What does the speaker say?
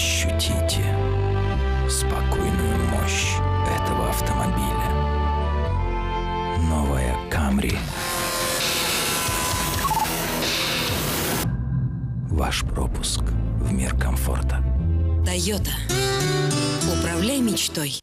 Ощутите спокойную мощь этого автомобиля. Новая Камри. Ваш пропуск в мир комфорта. Тойота. Управляй мечтой.